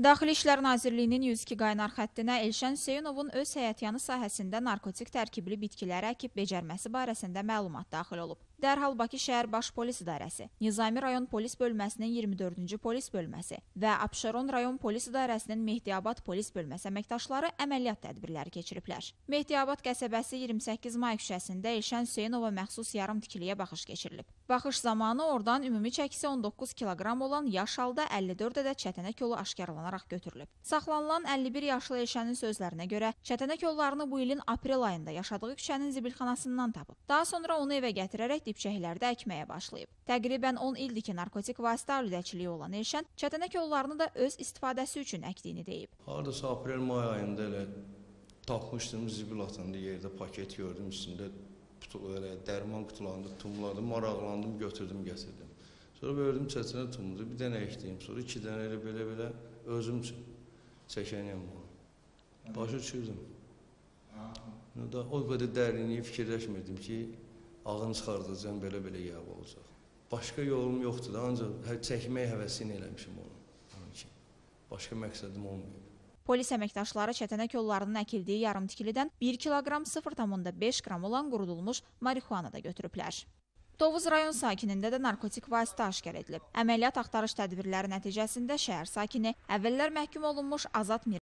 Daxili İşlər Nazirliyinin 102 qaynar xəttinə Elşən Hüseynovun öz həyətyanı sahəsində narkotik tərkibli bitkiləri əkib becərməsi barəsində məlumat daxil olub. Dərhal Bakı şəhər Baş Polis İdarəsi, Nizami rayon polis bölməsinin 24-cü polis bölməsi və Abşeron rayon polis idarəsinin Mehdiyabad polis bölməsi əməkdaşları əməliyyat tədbirləri keçiriblər. Mehdiyabad qəsəbəsi 28 may küçəsində Elşən Hüseynova məxsus yarım tikiliyə baxış keçirilib. Baxış zamanı oradan ümumi çəkisi 19 kiloqram olan yaş halda 54 ədəd çətənək yolu aşkarlanaraq götürülüb. Saxlanılan 51 yaşlı Elşənin sözlərinə görə çətənək yollarını bu ilin aprel ayında yaşadığı küçənin zibilxanasından tapıb. Daha sonra onu evə gətirərək dibçəklərdə əkməyə başlayıb. Təqribən 10 ildir ki, narkotik vasitə alüdəçiliyi olan Elşən çətənək yollarını da öz istifadəsi üçün əkdiyini deyib. Hardasa aprel-may ayında elə tapmışdım zibil atanda yerdə paket gördüm üstündə qutu elə dərman qutularında tumladım, maraqlandım, götürdüm, gətirdim. Sonra gördüm çətinə tumdu, bir dənə əkdim. Sonra iki dənə elə belə-belə özüm üçün çəkəniyəm bunu. Başa düşürdüm. O qədər dərinliyi fikirləşmirdim ki, ağın çıxardacağım, belə-belə yağ olacaq. Başqa yolum yoxdur da, ancaq hə, çəkmək həvəsini eləmişim onu. Üçün. Başqa məqsədim olmayıb. Polis əməkdaşları çətənək yollarının əkildiyi yarımtikilidən 1 kiloqram 0,5 qram olan qurudulmuş marixuana da götürüblər. Tovuz rayon sakinində də narkotik vasitə aşkar edilib. Əməliyyat axtarış tədbirləri nəticəsində şəhər sakini əvvəllər məhkum olunmuş Azad Mir